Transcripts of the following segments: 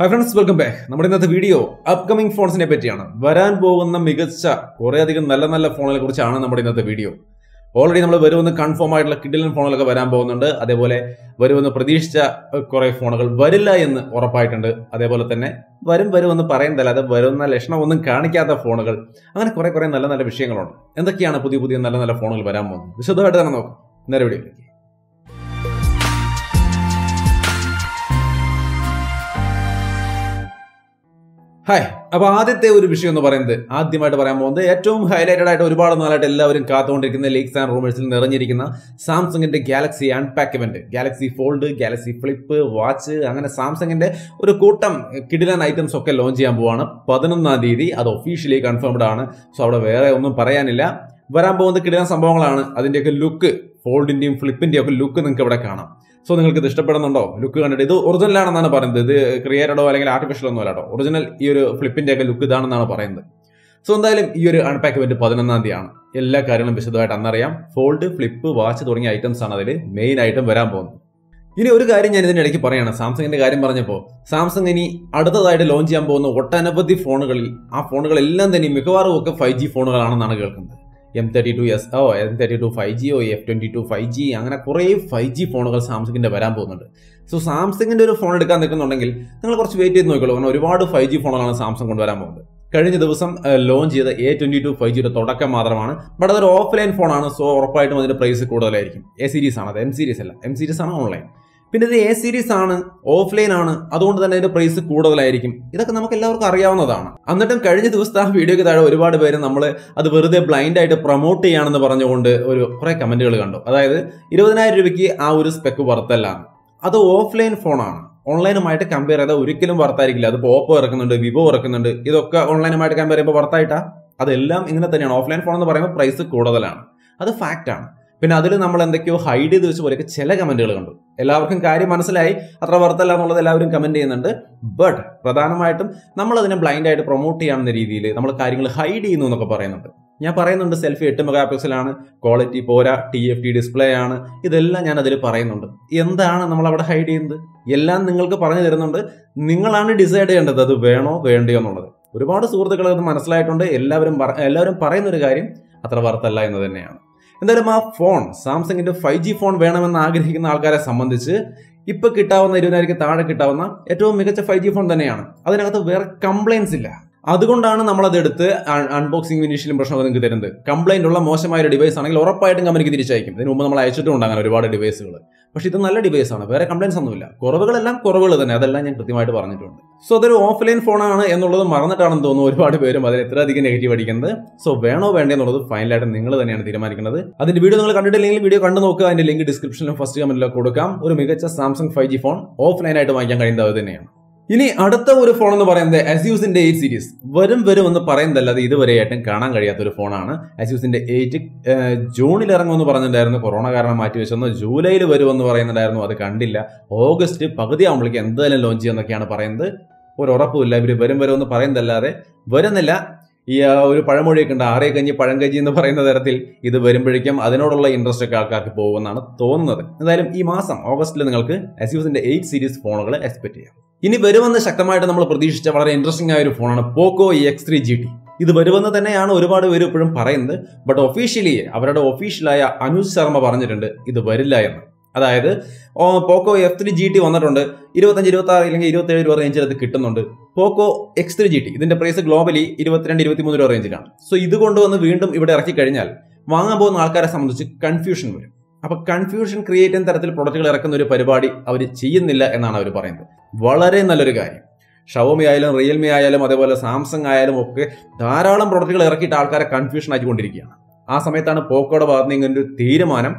Hi friends welcome back നമ്മുടെ ഇന്നത്തെ video upcoming ഫോൺസിനെ പറ്റിയാണ്. വരാൻ പോകുന്ന മികച്ച കുറേയധികം നല്ല നല്ല ഫോണുകളെ കുറിച്ചാണ് നമ്മുടെ ഇന്നത്തെ വീഡിയോ ഓൾറെഡി നമ്മൾ വരുമെന്ന് കൺഫേം ആയിട്ടുള്ള കിഡിലൻ ഫോണുകളൊക്കെ വരാൻ പോകുന്നുണ്ട്. അതേപോലെ വരുമെന്ന് പ്രതീക്ഷിച്ച കുറേ ഫോണുകൾ വരില്ല എന്ന് ഉറപ്പായിട്ടുണ്ട്. അതേപോലെ തന്നെ വരും വരുമെന്ന് പറയുന്നതല്ലാതെ വരുന്ന ലക്ഷണമൊന്നും കാണിക്കാത്ത ഫോണുകൾ അങ്ങനെ കുറേ കുറേ നല്ല നല്ല വിഷയങ്ങളുണ്ട്. എന്തൊക്കെയാണ് പുതിയ പുതിയ നല്ല നല്ല ഫോണുകൾ വരാൻ പോകുന്നത്? വിശദമായിട്ട് തന്നെ നോക്കാം. നേരെ വീഡിയോയിലേക്ക് ഹായ് അപ്പൊ ആദ്യത്തെ ഒരു വിഷയം എന്ന് പറയുന്നത് ആദ്യമായിട്ട് പറയാൻ പോകുന്നത് ഏറ്റവും ഹൈലൈറ്റഡ് ആയിട്ട് ഒരുപാട് നാളായിട്ട് എല്ലാവരും കാത്തുകൊണ്ടിരിക്കുന്ന ലീക്സ് ആൻഡ് റൂമേഴ്സിൽ നിറഞ്ഞിരിക്കുന്ന സാംസങ്ങിന്റെ Galaxy unpack event Galaxy Fold Galaxy Flip watch അങ്ങനെ സാംസങ്ങിന്റെ ഒരു കൂട്ടം കിഡിലൻ ഐറ്റംസ് ഒക്കെ ലോഞ്ച് ചെയ്യാൻ പോവാണ്. പതിനൊന്നാം തീയതി അത് ഒഫീഷ്യലി കൺഫേംഡ് ആണ്. സോ അവിടെ വേറെ ഒന്നും പറയാനില്ല. വരാൻ പോകുന്ന കിടിലൻ സംഭവങ്ങളാണ് അതിന്റെയൊക്കെ ലുക്ക് ഫോൾഡിന്റെയും ഫ്ലിപ്പിന്റെയും ഒക്കെ ലുക്ക് നിങ്ങൾക്ക് ഇവിടെ കാണാം. സോ നിങ്ങൾക്ക് ഇത് ഇഷ്ടപ്പെടുന്നുണ്ടോ? ലുക്ക് കണ്ടിട്ട് ഇത് ഒറിജിനൽ ആണെന്നാണ് പറയുന്നത്. ഇത് ക്രിയേറ്റഡോ അല്ലെങ്കിൽ ആർട്ടിഫിഷ്യൽ ഒന്നും അല്ലാട്ടോ ഒറിജിനൽ ഈ ഒരു ഫ്ലിപ്പിന്റെ ഒക്കെ ലുക്ക് ഇതാണെന്നാണ് പറയുന്നത്. സോ എന്തായാലും ഈ ഒരു അൺപാക്ക് ഇവന്റ് പതിനൊന്നാം തീയതിയാണ് എല്ലാ കാര്യങ്ങളും വിശദമായിട്ട് അന്നറിയാം. ഫോൾഡ് ഫ്ലിപ്പ് വാച്ച് തുടങ്ങിയ ഐറ്റംസ് ആണ് അതിൽ മെയിൻ ഐറ്റം വരാൻ പോകുന്നത്. ഇനി ഒരു കാര്യം ഞാൻ ഇതിന്റെ ഇടയ്ക്ക് പറയുകയാണ് സാംസങ്ങിന്റെ കാര്യം പറഞ്ഞപ്പോൾ സാംസങ് ഇനി അടുത്തതായിട്ട് ലോഞ്ച് ചെയ്യാൻ പോകുന്ന ഒട്ടനവധി ഫോണുകളിൽ ആ ഫോണുകളെല്ലാം തന്നെ മിക്കവാറും ഒക്കെ ഫൈവ് ജി ഫോണുകളാണെന്നാണ് കേൾക്കുന്നത്. എം തേർട്ടി ടു എസ് ഓ M thirty two five G ഓ F twenty two five G അങ്ങനെ കുറേ ഫൈവ് ജി ഫോണുകൾ സാംസങ്ങിന്റെ വരാൻ പോകുന്നുണ്ട്. സോ സാംസങ്ങിന്റെ ഒരു ഫോൺ എടുക്കാൻ നിൽക്കുന്നുണ്ടെങ്കിൽ നിങ്ങൾ കുറച്ച് വെയിറ്റ് ചെയ്ത് നോക്കിക്കോളൂ. കാരണം ഒരുപാട് ഫൈവ് ജി ഫോണുകളാണ് സാംസങ് കൊണ്ടുവരാൻ പോകുന്നത്. കഴിഞ്ഞ ദിവസം ലോഞ്ച് ചെയ്ത എ ട്വന്റി ടു ഫൈവ് ജിയുടെ തുടക്കം മാത്രമാണ്. ബട്ട് അതൊരു ഓഫ്ലൈൻ ഫോണാണ് സോ ഉറപ്പായിട്ടും അതിന്റെ പ്രൈസ് കൂടുതലായിരിക്കും. എ സീരീസ് ആണ്. അത് എം സീരീസ് അല്ല. എം സീരീസ് ആണ് ഓൺലൈൻ പിന്നെ ഇത് എ സീരീസ് ആണ് ഓഫ്ലൈൻ ആണ്. അതുകൊണ്ട് തന്നെ ഇതിന്റെ പ്രൈസ് കൂടുതലായിരിക്കും. ഇതൊക്കെ നമുക്ക് എല്ലാവർക്കും അറിയാവുന്നതാണ്. എന്നിട്ടും കഴിഞ്ഞ ദിവസത്തെ ആ വീഡിയോയ്ക്ക് താഴെ ഒരുപാട് പേര് നമ്മൾ അത് വെറുതെ ബ്ലൈൻഡ് ആയിട്ട് പ്രൊമോട്ട് ചെയ്യാണെന്ന് പറഞ്ഞുകൊണ്ട് ഒരു കുറെ കമന്റുകൾ കണ്ടു. അതായത് ഇരുപതിനായിരം രൂപയ്ക്ക് ആ ഒരു സ്പെക്ക് വർത്തല്ല അത് ഓഫ്ലൈൻ ഫോണാണ് ഓൺലൈനുമായിട്ട് കമ്പയർ ചെയ്താൽ ഒരിക്കലും വർത്തായിരിക്കില്ല അത് ഓപ്പോ ഇറക്കുന്നുണ്ട് വിവോ ഇറക്കുന്നുണ്ട്. ഇതൊക്കെ ഓൺലൈനുമായിട്ട് കമ്പയർ ചെയ്യുമ്പോൾ വർത്തായിട്ടാ അതെല്ലാം ഇങ്ങനെ തന്നെയാണ്. ഓഫ്ലൈൻ ഫോൺ എന്ന് പറയുമ്പോൾ പ്രൈസ് കൂടുതലാണ്. അത് ഫാക്റ്റാണ് പിന്നെ അതിൽ നമ്മൾ എന്തൊക്കെയോ ഹൈഡ് ചെയ്ത് വെച്ച പോലെയൊക്കെ ചില കമന്റുകൾ കണ്ടു. എല്ലാവർക്കും കാര്യം മനസ്സിലായി. അത്ര വർത്തല്ല എന്നുള്ളത് എല്ലാവരും കമന്റ് ചെയ്യുന്നുണ്ട്. ബട്ട് പ്രധാനമായിട്ടും നമ്മൾ അതിനെ ബ്ലൈൻഡ് ആയിട്ട് പ്രൊമോട്ട് ചെയ്യാവുന്ന രീതിയിൽ നമ്മൾ കാര്യങ്ങൾ ഹൈഡ് ചെയ്യുന്നു എന്നൊക്കെ പറയുന്നുണ്ട്. ഞാൻ പറയുന്നുണ്ട് സെൽഫി എട്ട് മെഗാ പിക്സലാണ് ക്വാളിറ്റി പോരാ. ടി എഫ് ടി ഡിസ്പ്ലേ ആണ്. ഇതെല്ലാം ഞാൻ അതിൽ പറയുന്നുണ്ട്. എന്താണ് നമ്മൾ അവിടെ ഹൈഡ് ചെയ്യുന്നത്? എല്ലാം നിങ്ങൾക്ക് പറഞ്ഞു തരുന്നുണ്ട്. നിങ്ങളാണ് ഡിസൈഡ് ചെയ്യേണ്ടത് അത് വേണോ വേണ്ടയോ എന്നുള്ളത്. ഒരുപാട് സുഹൃത്തുക്കൾ അത് മനസ്സിലായിട്ടുണ്ട്. എല്ലാവരും എല്ലാവരും പറയുന്നൊരു കാര്യം അത്ര വർത്തല്ല എന്ന് തന്നെയാണ്. എന്തായാലും ആ ഫോൺ സാംസങ്ങിന്റെ ഫൈവ് ജി ഫോൺ വേണമെന്ന് ആഗ്രഹിക്കുന്ന ആൾക്കാരെ സംബന്ധിച്ച് ഇപ്പൊ കിട്ടാവുന്ന ഇരുപതിനായിരം താഴെ കിട്ടാവുന്ന ഏറ്റവും മികച്ച ഫൈവ് ജി ഫോൺ തന്നെയാണ്. അതിനകത്ത് വേറെ കംപ്ലൈൻസ് ഇല്ല. അതുകൊണ്ടാണ് നമ്മൾ എടുത്ത് അൺബോക്സിംഗ് ഇനീഷ്യലും പ്രശ്നമൊക്കെ നിങ്ങൾക്ക് തരുന്നത്. കംപ്ലൈന്റ് ഉള്ള മോശമായ ഒരു ഡിവൈസ് ആണെങ്കിൽ ഉറപ്പായിട്ടും കമ്പനിക്ക് തിരിച്ചയക്കും. ഇതിന് മുമ്പ് നമ്മൾ അയച്ചിട്ടുണ്ട് അങ്ങനെ ഒരുപാട് ഡിവൈസുകൾ പക്ഷേ ഇത് നല്ല ഡിവൈസ് ആണ് വേറെ കംപ്ലൈൻസ് ഒന്നുമില്ല. കുറവുകളെല്ലാം കുറവുകൾ തന്നെ. അതെല്ലാം ഞാൻ കൃത്യമായിട്ട് പറഞ്ഞിട്ടുണ്ട്. സോ അതൊരു ഓഫ്ലൈൻ ഫോണാണ് എന്നുള്ളത് മറന്നിട്ടാണെന്ന് തോന്നുന്നു ഒരുപാട് പേരും അതിൽ എത്ര അധികം നെഗറ്റീവ് അടിക്കുന്നത്. സോ വേണോ വേണ്ട എന്നുള്ളത് ഫൈനലായിട്ട് നിങ്ങൾ തന്നെയാണ് തീരുമാനിക്കുന്നത്. അതിന്റെ വീഡിയോ നിങ്ങൾ കണ്ടിട്ടില്ലെങ്കിൽ വീഡിയോ കണ്ടു നോക്കുക. അതിന്റെ ലിങ്ക് ഡിസ്ക്രിപ്ഷനിലും ഫസ്റ്റ് കമന്റിലും കൊടുക്കാം. ഒരു മികച്ച സാംസങ് ഫൈവ് ഫോൺ ഓഫ്ലൈൻ ആയിട്ട് വാങ്ങിക്കാൻ കഴിയുന്നത് തന്നെയാണ്. ഇനി അടുത്ത ഒരു ഫോൺ എന്ന് പറയുന്നത് അസ്യൂസിന്റെ എയ്റ്റ് സീരീസ് വരും വരും എന്ന് പറയുന്നതല്ലാതെ ഇതുവരെയായിട്ടും കാണാൻ കഴിയാത്ത ഒരു ഫോണാണ് അസ്യൂസിന്റെ എയ്റ്റ് ജൂണിൽ ഇറങ്ങുമെന്ന് പറഞ്ഞിട്ടുണ്ടായിരുന്നു. കൊറോണ കാരണം മാറ്റി വെച്ചെന്ന് ജൂലൈയിൽ വരുമെന്ന് പറയുന്നുണ്ടായിരുന്നു. അത് കണ്ടില്ല. ഓഗസ്റ്റ് പകുതി ആകുമ്പോഴേക്ക് എന്തായാലും ലോഞ്ച് ചെയ്യുന്നൊക്കെയാണ് പറയുന്നത്. ഒരു ഉറപ്പുമില്ല. ഇവർ വരും വരും എന്ന് പറയുന്നതല്ലാതെ വരുന്നില്ല. ഈ ഒരു പഴമൊഴിയൊക്കെ ഉണ്ട്. ആറേ കഞ്ഞി പഴം കഞ്ഞി എന്ന് പറയുന്ന തരത്തിൽ ഇത് വരുമ്പോഴേക്കും അതിനോടുള്ള ഇൻട്രസ്റ്റ് ഒക്കെ ആൾക്കാർക്ക് പോകുമെന്നാണ് തോന്നുന്നത്. എന്തായാലും ഈ മാസം ഓഗസ്റ്റിൽ നിങ്ങൾക്ക് അസ്യൂസിന്റെ എയ്റ്റ് സീരീസ് ഫോണുകൾ എക്സ്പെക്ട് ചെയ്യാം. ഇനി വരുമെന്ന് ശക്തമായിട്ട് നമ്മൾ പ്രതീക്ഷിച്ച വളരെ ഇൻട്രസ്റ്റിംഗ് ആയ ഒരു ഫോണാണ് Poco X three G T ഇത് വരുമെന്ന് തന്നെയാണ് ഒരുപാട് പേര് ഇപ്പോഴും പറയുന്നത്. ബട്ട് ഒഫീഷ്യലി അവരുടെ ഒഫീഷ്യലായ അനുജ് ശർമ്മ പറഞ്ഞിട്ടുണ്ട് ഇത് വരില്ല എന്ന്. അതായത് Poco F three G T വന്നിട്ടുണ്ട്. ഇരുപത്തഞ്ച് ഇരുപത്തി ആറ് അല്ലെങ്കിൽ ഇരുപത്തേഴ് രൂപ റേഞ്ചിൽ അത് കിട്ടുന്നുണ്ട്. Poco X three G T ഇതിന്റെ പ്രൈസ് ഗ്ലോബലി ഇരുപത്തിരണ്ട് ഇരുപത്തിമൂന്ന് രൂപ റേഞ്ചിലാണ് സോ ഇത് കൊണ്ടുവന്ന് വീണ്ടും ഇവിടെ ഇറക്കി കഴിഞ്ഞാൽ വാങ്ങാൻ പോകുന്ന ആൾക്കാരെ സംബന്ധിച്ച് കൺഫ്യൂഷൻ വരും. അപ്പൊ കൺഫ്യൂഷൻ ക്രിയേറ്റ് ചെയ്യുന്ന തരത്തിൽ പ്രൊഡക്റ്റുകൾ ഇറക്കുന്ന ഒരു പരിപാടി അവർ ചെയ്യുന്നില്ല എന്നാണ് അവർ പറയുന്നത്. വളരെ നല്ലൊരു കാര്യം. ഷവോമി ആയാലും റിയൽമി ആയാലും അതേപോലെ സാംസങ് ആയാലും ഒക്കെ ധാരാളം പ്രൊഡക്റ്റുകൾ ഇറക്കിയിട്ട് ആൾക്കാരെ കൺഫ്യൂഷൻ ആക്കിക്കൊണ്ടിരിക്കുകയാണ്. ആ സമയത്താണ് പോക്കോയുടെ ഭാഗത്ത് നിന്ന് ഒരു തീരുമാനം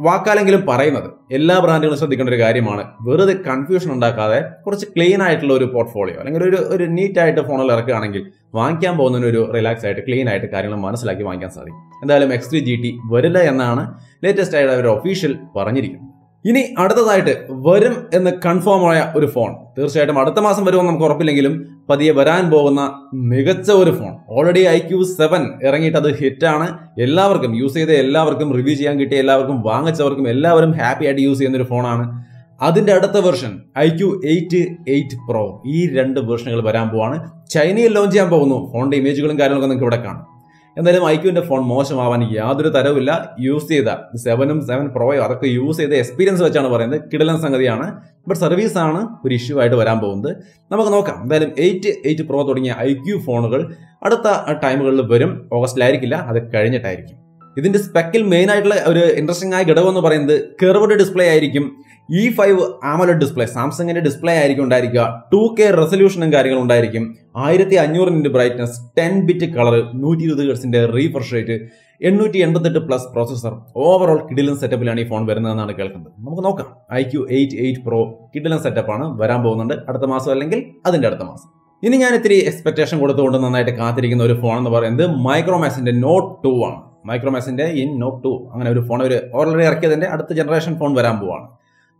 വാക്കാലെങ്കിലും പറയുന്നത്. എല്ലാ ബ്രാൻഡുകളും ശ്രദ്ധിക്കേണ്ട ഒരു കാര്യമാണ്. വെറുതെ കൺഫ്യൂഷൻ ഉണ്ടാക്കാതെ കുറച്ച് ക്ലീൻ ആയിട്ടുള്ള ഒരു പോർട്ട്ഫോളിയോ അല്ലെങ്കിൽ ഒരു ഒരു നീറ്റ് ആയിട്ട് ഫോണിൽ ഇറക്കുകയാണെങ്കിൽ വാങ്ങിക്കാൻ പോകുന്നതിന് ഒരു റിലാക്സ് ആയിട്ട് ക്ലീൻ ആയിട്ട് കാര്യങ്ങൾ മനസ്സിലാക്കി വാങ്ങിക്കാൻ സാധിക്കും. എന്തായാലും എക്സ് ത്രീ ജി ടി വരില്ല എന്നാണ് ലേറ്റസ്റ്റ് ആയിട്ട് അവർ ഒഫീഷ്യൽ പറഞ്ഞിരിക്കുന്നത്. ഇനി അടുത്തതായിട്ട് വരും എന്ന് കൺഫേം ആയ ഒരു ഫോൺ. തീർച്ചയായിട്ടും അടുത്ത മാസം വരുമെന്ന് നമുക്ക് ഉറപ്പില്ലെങ്കിലും പതിയെ വരാൻ പോകുന്ന മികച്ച ഒരു phone. Already I Q seven ഇറങ്ങിയിട്ട് അത് ഹിറ്റാണ് എല്ലാവർക്കും യൂസ് ചെയ്ത എല്ലാവർക്കും റിവ്യൂ ചെയ്യാൻ കിട്ടിയ എല്ലാവർക്കും വാങ്ങിച്ചവർക്കും എല്ലാവരും ഹാപ്പി ആയിട്ട് യൂസ് ചെയ്യുന്ന ഒരു ഫോണാണ്. അതിന്റെ അടുത്ത version iQOO eight eight pro ഈ രണ്ട് വെർഷനുകൾ വരാൻ പോവാണ്. ചൈനയിൽ ലോഞ്ച് ചെയ്യാൻ പോകുന്നു. ഫോണിന്റെ ഇമേജുകളും കാര്യങ്ങളൊക്കെ നിങ്ങൾക്ക് ഇവിടെ കാണാം. എന്തായാലും ഐക്യുവിന്റെ ഫോൺ മോശമാവാൻ യാതൊരു തരവുമില്ല. യൂസ് ചെയ്ത സെവനും സെവൻ പ്രോയോ അതൊക്കെ യൂസ് ചെയ്ത എക്സ്പീരിയൻസ് വെച്ചാണ് പറയുന്നത്. കിടലൻ സംഗതിയാണ്. ബട്ട് സർവീസ് ആണ് ഒരു ഇഷ്യൂ ആയിട്ട് വരാൻ പോകുന്നത്. നമുക്ക് നോക്കാം. എന്തായാലും എയ്റ്റ് എയ്റ്റ് പ്രോ തുടങ്ങിയ ഐ ഫോണുകൾ അടുത്ത ടൈമുകളിൽ വരും. ഓഗസ്റ്റിലായിരിക്കില്ല. അത് കഴിഞ്ഞിട്ടായിരിക്കും. ഇതിന്റെ സ്പെക്കിൽ മെയിൻ ആയിട്ടുള്ള ഒരു ഇൻട്രസ്റ്റിംഗ് ആയ ഘടകം എന്ന് പറയുന്നത് കെർവഡ് ഡിസ്പ്ലേ ആയിരിക്കും. ഇ ഫൈവ് ആമലഡ് ഡിസ്പ്ലേ സാംസങ്ങിന്റെ ഡിസ്പ്ലേ ആയിരിക്കും ഉണ്ടായിരിക്കുക. ടു കെ റെസൊല്യൂഷനും കാര്യങ്ങളും ഉണ്ടായിരിക്കും. ആയിരത്തി അഞ്ഞൂറിന്റെ ബ്രൈറ്റ്നസ് ടെൻ ബിറ്റ് കളർ നൂറ്റി ഇരുപത് ഗേഴ്സിന്റെ റീഫ്രഷ് റേറ്റ് എണ്ണൂറ്റി എൺപത്തെട്ട് പ്ലസ് പ്രോസസർ ഓവറോൾ കിഡിലൻ സെറ്റപ്പിലാണ് ഈ ഫോൺ വരുന്നതെന്നാണ് കേൾക്കുന്നത്. നമുക്ക് നോക്കാം. I Q eight eight pro കിഡിലൻ സെറ്റപ്പാണ് വരാൻ പോകുന്നുണ്ട് അടുത്ത മാസം അല്ലെങ്കിൽ അതിന്റെ അടുത്ത മാസം. ഇനി ഞാൻ ഇത്തിരി എക്സ്പെക്ടേഷൻ കൊടുത്തുകൊണ്ട് നന്നായിട്ട് കാത്തിരിക്കുന്ന ഒരു ഫോൺ എന്ന് പറയുന്നത് മൈക്രോമാക്സിന്റെ നോട്ട് ടു ആണ്. മൈക്രോമാക്സിന്റെ ഇൻ നോട്ട് ടു. അങ്ങനെ ഒരു ഫോൺ അവർ ഓൾറെഡി ഇറക്കിയതിന്റെ അടുത്ത ജനറേഷൻ ഫോൺ വരാൻ പോവാണ്.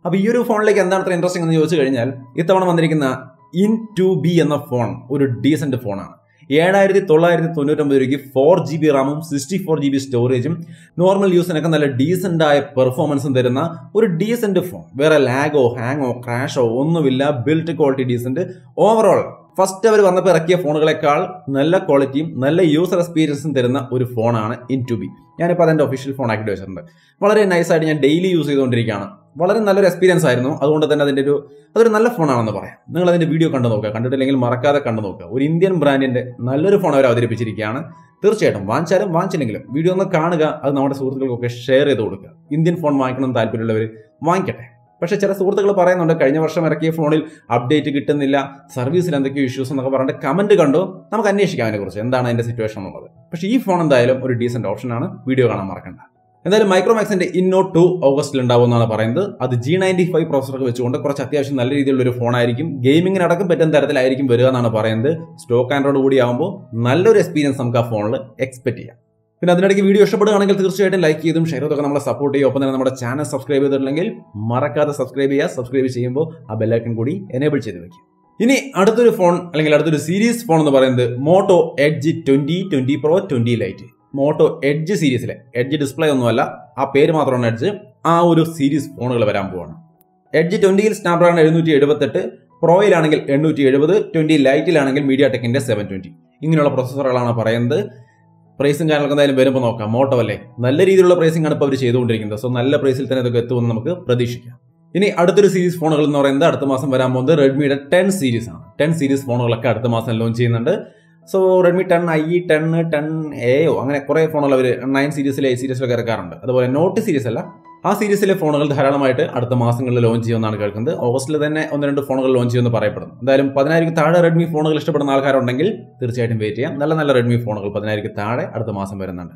അപ്പോൾ ഈ ഒരു ഫോണിലേക്ക് എന്താണ് അത്ര ഇൻട്രസ്റ്റിംഗ് എന്ന് ചോദിച്ചു കഴിഞ്ഞാൽ ഇത്തവണ വന്നിരിക്കുന്ന ഇൻ ടു ബി എന്ന ഫോൺ ഒരു ഡീസന്റ് ഫോണാണ് ഏഴായിരത്തി തൊള്ളായിരത്തി തൊണ്ണൂറ്റൊമ്പത് രൂപയ്ക്ക് ഫോർ ജി ബി റാമും സിക്സ്റ്റി ഫോർ ജി ബി സ്റ്റോറേജും നോർമൽ യൂസിനൊക്കെ നല്ല ഡീസന്റ് ആയ പെർഫോമൻസും തരുന്ന ഒരു ഡീസന്റ് ഫോൺ വേറെ ലാഗോ ഹാങ്ങോ ക്രാഷോ ഒന്നുമില്ല built quality decent overall first അവർ വന്നപ്പോൾ ഇറക്കിയ ഫോണുകളെക്കാൾ നല്ല ക്വാളിറ്റിയും നല്ല യൂസർ എക്സ്പീരിയൻസും തരുന്ന ഒരു ഫോണാണ് ഇൻ ടു ബി ഞാനിപ്പോൾ അതിന്റെ ഒഫീഷ്യൽ ഫോൺ ആക്കി വെച്ചിട്ടുണ്ട്. വളരെ നൈസായിട്ട് ഞാൻ ഡെയിലി യൂസ് ചെയ്തുകൊണ്ടിരിക്കുകയാണ്. വളരെ നല്ലൊരു എക്സ്പീരിയൻസ് ആയിരുന്നു. അതുകൊണ്ട് തന്നെ അതിന്റെ ഒരു അതൊരു നല്ല ഫോണാണെന്ന് പറയാം. നിങ്ങൾ അതിന്റെ വീഡിയോ കണ്ടു നോക്കുക. കണ്ടിട്ടില്ലെങ്കിൽ മറക്കാതെ കണ്ടു നോക്കുക. ഒരു ഇന്ത്യൻ ബ്രാൻഡിന്റെ നല്ലൊരു ഫോൺ അവർ അവതരിപ്പിച്ചിരിക്കുകയാണ്. തീർച്ചയായിട്ടും വാങ്ങിച്ചാലും വാങ്ങിച്ചില്ലെങ്കിലും വീഡിയോ ഒന്ന് കാണുക. അത് നമ്മുടെ സുഹൃത്തുക്കൾക്കൊക്കെ ഷെയർ ചെയ്ത് കൊടുക്കുക. ഇന്ത്യൻ ഫോൺ വാങ്ങിക്കണം എന്ന് താല്പര്യമുള്ളവർ വാങ്ങിക്കട്ടെ. പക്ഷേ ചില സുഹൃത്തുക്കൾ പറയുന്നുണ്ട് കഴിഞ്ഞ വർഷം ഇറക്കിയ ഫോണിൽ അപ്ഡേറ്റ് കിട്ടുന്നില്ല സർവീസിൽ എന്തൊക്കെയോ ഇഷ്യൂസ് എന്നൊക്കെ പറഞ്ഞിട്ട് കമന്റ് കണ്ടു. നമുക്ക് അന്വേഷിക്കാം അതിനെക്കുറിച്ച്. എന്താണ് അതിന്റെ സിറ്റുവേഷൻ എന്നുള്ളത്. പക്ഷേ ഈ ഫോൺ എന്തായാലും ഒരു ഡീസന്റ് ഓപ്ഷനാണ് വീഡിയോ കാണാൻ മറക്കണ്ട. എന്തായാലും മൈക്രോമാക്സിന്റെ ഇന്നോ ടു ഓഗസ്റ്റിൽ ഉണ്ടാവുമെന്നാണ് പറയുന്നത്. അത് ജി നയന്റി ഫൈവ് പ്രോസസറൊക്കെ വെച്ചുകൊണ്ട് കുറച്ച് അത്യാവശ്യം നല്ല രീതിയിലുള്ള ഒരു ഫോണായിരിക്കും ഗെയിമിങ്ങിന് അടക്കം പറ്റുന്ന തരത്തിലായിരിക്കും വരിക എന്നാണ് പറയുന്നത്. സ്റ്റോക്ക് ആൻഡ്രോയിഡ് കൂടി ആകുമ്പോൾ നല്ലൊരു എക്സ്പീരിയൻസ് നമുക്ക് ആ ഫോണിൽ എക്സ്പെക്ട് ചെയ്യാം. പിന്നെ അതിനിടയ്ക്ക് വീഡിയോ ഇഷ്ടപ്പെടുകയാണെങ്കിൽ തീർച്ചയായിട്ടും ലൈക്ക് ചെയ്തും ഷെയർ ചെയ്തൊക്കെ നമ്മളെ സപ്പോർട്ട് ചെയ്യുക ഒപ്പം തന്നെ നമ്മുടെ ചാനൽ സബ്സ്ക്രൈബ് ചെയ്തിട്ടില്ലെങ്കിൽ മറക്കാതെ സബ്സ്ക്രൈബ് ചെയ്യുക. സബ്സ്ക്രൈബ് ചെയ്യുമ്പോൾ ആ ബെല്ലൈക്കൺ കൂടി എനേബിൾ ചെയ്ത് വെക്കുക. ഇനി അടുത്തൊരു ഫോൺ അല്ലെങ്കിൽ അടുത്തൊരു സീരീസ് ഫോൺ എന്ന് പറയുന്നത് Moto Edge twenty twenty pro twenty lite Moto Edge സീരീസിലെ എഡ്ജ് ഡിസ്പ്ലേ ഒന്നുമല്ല ആ പേര് മാത്രമാണ് എഡ്ജ് ആ ഒരു സീരീസ് ഫോണുകൾ വരാൻ പോവാണ്. എഡ്ജ് ട്വന്റിയിൽ സ്നാപ്ഡ്രാഗൺ എഴുന്നൂറ്റി എഴുപത്തെട്ട് പ്രോയിലാണെങ്കിൽ എണ്ണൂറ്റി എഴുപത് ട്വന്റി ലൈറ്റിലാണെങ്കിൽ മീഡിയ ടെക്കിന്റെ സെവൻ ട്വന്റി ഇങ്ങനെയുള്ള പ്രോസസ്സറുകളാണ് പറയുന്നത്. പ്രൈസും കാര്യങ്ങളൊക്കെ എന്തായാലും വരുമ്പോൾ നോക്കാം. മോട്ടോ അല്ലേ? നല്ല രീതിയിലുള്ള പ്രൈസിംഗ് ആണ് ഇപ്പോൾ അവർ ചെയ്തുകൊണ്ടിരിക്കുന്നത്. സോ നല്ല പ്രൈസിൽ തന്നെ ഇതൊക്കെ എത്തുമെന്ന് നമുക്ക് പ്രതീക്ഷിക്കാം. ഇനി അടുത്തൊരു സീരീസ് ഫോണുകൾ എന്ന് പറയുന്നത് അടുത്ത മാസം വരാൻ പോകുന്നത് റെഡ്മിയുടെ ടെൻ സീരീസ് ആണ്. ടെൻ സീരീസ് ഫോണുകളൊക്കെ അടുത്ത മാസം ലോഞ്ച് ചെയ്യുന്നുണ്ട്. So Redmi ten I ten ten എയോ അങ്ങനെ കുറേ ഫോണുകൾ അവർ നയൻ സീരീസിലെ ഐ സീരീസിലൊക്കെ ഇറക്കാറുണ്ട്. അതുപോലെ നോട്ട് സീരീസ് അല്ല ആ സീരീസിലെ ഫോണുകൾ ധാരാളമായിട്ട് അടുത്ത മാസങ്ങളിൽ ലോഞ്ച് ചെയ്യുമെന്നാണ് കേൾക്കുന്നത്. ഓഗസ്റ്റിൽ തന്നെ ഒന്ന് രണ്ട് ഫോണുകൾ ലോഞ്ച് ചെയ്യുമെന്ന് പറയപ്പെടുന്നു. എന്തായാലും പതിനായിരം താഴെ റെഡ്മി ഫോണുകൾ ഇഷ്ടപ്പെടുന്ന ആൾക്കാരുണ്ടെങ്കിൽ തീർച്ചയായിട്ടും വെയിറ്റ് ചെയ്യാം. നല്ല നല്ല റെഡ്മി ഫോണുകൾ പതിനായിരം താഴെ അടുത്ത മാസം വരുന്നുണ്ട്.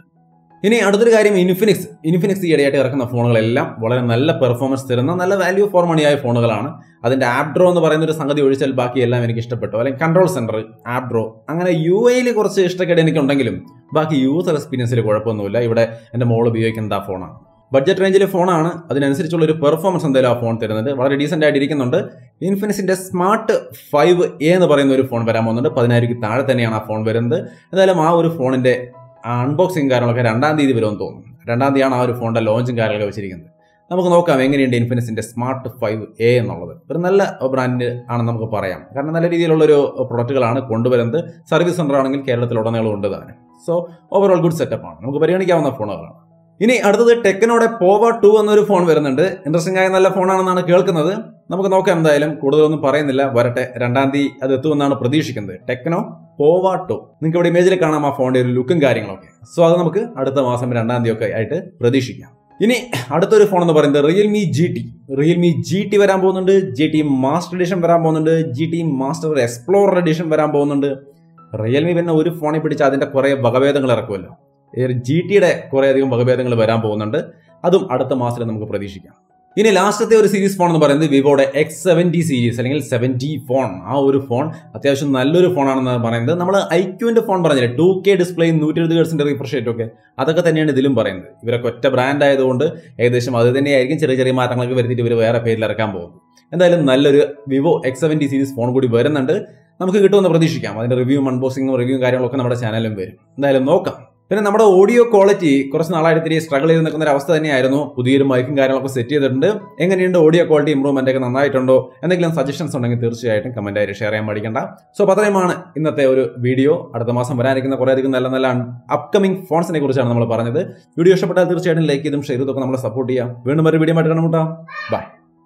ഇനി അടുത്തൊരു കാര്യം ഇൻഫിനിക്സ് ഇൻഫിനിക്സ് ഇടയായിട്ട് ഇറക്കുന്ന ഫോണുകളെല്ലാം വളരെ നല്ല പെർഫോമൻസ് തരുന്ന നല്ല വാല്യൂ ഫോർ മണിയായ ഫോണുകളാണ്. അതിന്റെ ആപ്ഡ്രോ എന്ന് പറയുന്ന ഒരു സംഗതി ഒഴിച്ചാൽ ബാക്കി എല്ലാം എനിക്ക് ഇഷ്ടപ്പെട്ടു. അല്ലെങ്കിൽ കൺട്രോൾ സെന്റർ ആപ്ഡ്രോ അങ്ങനെ യു എയിൽ കുറച്ച് ഇഷ്ടക്കേട് എനിക്കുണ്ടെങ്കിലും ബാക്കി യൂസർ എക്സ്പീരിയൻസിൽ കുഴപ്പമൊന്നുമില്ല. ഇവിടെ എന്റെ മോൾ ഉപയോഗിക്കുന്നത് ആ ഫോണാണ്. ബഡ്ജറ്റ് റേഞ്ചിലെ ഫോണാണ്. അതിനനുസരിച്ചുള്ള ഒരു പെർഫോമൻസ് എന്തായാലും ആ ഫോൺ തരുന്നത്. വളരെ ഡീസെന്റ് ആയിട്ട് ഇരിക്കുന്നുണ്ട്. ഇൻഫിനിക്സിന്റെ സ്മാർട്ട് ഫൈവ് എ എന്ന് പറയുന്ന ഒരു ഫോൺ വരാൻ പോകുന്നുണ്ട്. പതിനായിരത്തി താഴെ തന്നെയാണ് ആ ഫോൺ വരുന്നത്. എന്തായാലും ആ ഒരു ഫോണിന്റെ അൺബോക്സിങ് കാര്യങ്ങളൊക്കെ രണ്ടാം തീയതി വരുമെന്ന് തോന്നുന്നു. രണ്ടാം തീയതിയാണ് ആ ഒരു ഫോണിന്റെ ലോഞ്ചും കാര്യങ്ങളൊക്കെ വെച്ചിരിക്കുന്നത്. നമുക്ക് നോക്കാം എങ്ങനെയുണ്ട് ഇൻഫിനിക്സിന്റെ സ്മാർട്ട് ഫൈവ് എ എന്നുള്ളത്. ഒരു നല്ല ബ്രാൻഡ് ആണെന്ന് നമുക്ക് പറയാം. കാരണം നല്ല രീതിയിലുള്ളൊരു പ്രൊഡക്റ്റുകളാണ് കൊണ്ടുവരുന്നത്. സർവീസ് സെന്റർ ആണെങ്കിൽ കേരളത്തിലുടനീളം ഉണ്ട് താനും സോ ഓവറോൾ ഗുഡ് സെറ്റപ്പ് ആണ്. നമുക്ക് പരിഗണിക്കാവുന്ന ഫോണുകളാണ്. ഇനി അടുത്തത് ടെക്കനോടെ പോവ ടു എന്നൊരു ഫോൺ വരുന്നുണ്ട്. ഇൻട്രസ്റ്റിംഗ് ആയ നല്ല ഫോണാണെന്നാണ് കേൾക്കുന്നത്. നമുക്ക് നോക്കാം എന്തായാലും. കൂടുതലൊന്നും പറയുന്നില്ല. വരട്ടെ. രണ്ടാം തീയതി അത് എത്തുമെന്നാണ് പ്രതീക്ഷിക്കുന്നത്. ടെക്നോ പോവ ടു. നിങ്ങൾക്ക് ഇവിടെ ഇമേജിൽ കാണാം ആ ഫോണിന്റെ ഒരു ലുക്കും കാര്യങ്ങളൊക്കെ. സോ അത് നമുക്ക് അടുത്ത മാസം രണ്ടാം തീയതി ഒക്കെ ആയിട്ട് പ്രതീക്ഷിക്കാം. ഇനി അടുത്തൊരു ഫോൺ എന്ന് പറയുന്നത് Realme G T Realme G T വരാൻ പോകുന്നുണ്ട്. ജി ടി മാസ്റ്റർ എഡിഷൻ വരാൻ പോകുന്നുണ്ട്. G T master explorer edition വരാൻ പോകുന്നുണ്ട്. റിയൽമി പിന്നെ ഒരു ഫോണിൽ പിടിച്ച് അതിന്റെ കുറെ വകഭേദങ്ങൾ ഇറക്കുമല്ലോ. ജി ടിയുടെ കുറേ അധികം വകഭേദങ്ങൾ വരാൻ പോകുന്നുണ്ട്. അതും അടുത്ത മാസത്തിൽ നമുക്ക് പ്രതീക്ഷിക്കാം. ഇനി ലാസ്റ്റത്തെ ഒരു സീരീസ് ഫോൺ എന്ന് പറയുന്നത് വിവോയുടെ എക്സ് സെവന്റി സീരീസ് അല്ലെങ്കിൽ സെവന്റി ഫോൺ ആ ഒരു ഫോൺ അത്യാവശ്യം നല്ലൊരു ഫോണാണെന്ന് പറയുന്നത്. നമ്മൾ ഐക്യുവിന്റെ ഫോൺ പറഞ്ഞില്ലേ? ടു കെ ഡിസ്പ്ലേ നൂറ്റി എഴുപത് ഹേഴ്സിന്റെ റിഫ്രഷ് റേറ്റ് ഒക്കെ. അതൊക്കെ തന്നെയാണ് ഇതിലും പറയുന്നത്. ഇവരൊക്കെ ഒറ്റ ബ്രാൻഡ് ആയതുകൊണ്ട് ഏകദേശം അത് തന്നെയായിരിക്കും ചെറിയ ചെറിയ മാറ്റങ്ങളൊക്കെ വരുത്തിയിട്ട് ഇവർ വേറെ പേരിൽ ഇറക്കാൻ പോകും എന്തായാലും നല്ലൊരു Vivo X seventy series phone കൂടി വരുന്നുണ്ട്. നമുക്ക് കിട്ടുമെന്ന് പ്രതീക്ഷിക്കാം. അതിന്റെ റിവ്യൂ അൺബോക്സിംഗും റിവ്യൂ കാര്യങ്ങളൊക്കെ നമ്മുടെ ചാനലിലും വരും. എന്തായാലും നോക്കാം. പിന്നെ നമ്മുടെ ഓഡിയോ ക്വാളിറ്റി കുറച്ച് നാളായിട്ട് ഇത്തിരി സ്ട്രഗിൾ ചെയ്ത് നിൽക്കുന്ന ഒരു അവസ്ഥ തന്നെയായിരുന്നു. പുതിയൊരു മൈക്കും കാര്യങ്ങളൊക്കെ സെറ്റ് ചെയ്തിട്ടുണ്ട്. എങ്ങനെയുണ്ട് ഓഡിയോ ക്വാളിറ്റി ഇമ്പ്രൂവ്മെന്റ് ഒക്കെ നന്നായിട്ടുണ്ടോ? എന്തെങ്കിലും സജഷൻസ് ഉണ്ടെങ്കിൽ തീർച്ചയായിട്ടും കമന്റ് ആയിട്ട് ഷെയർ ചെയ്യാൻ പഠിക്കേണ്ട സോ അത്രയുമാണ് ഇന്നത്തെ ഒരു വീഡിയോ അടുത്ത മാസം വരാനിരിക്കുന്ന കുറേ അധികം നല്ല നല്ല അപ്കമിംഗ് ഫോൺസിനെ കുറിച്ചാണ് നമ്മൾ പറഞ്ഞത്. വീഡിയോ ഇഷ്ടപ്പെട്ടാൽ തീർച്ചയായിട്ടും ലൈക്ക് ചെയ്തും ഷെയർ ചെയ്തൊക്കെ നമ്മളെ സപ്പോർട്ട് ചെയ്യാം. വീണ്ടും ഒരു വീഡിയോ ആയിട്ട് കാണാം ബൈ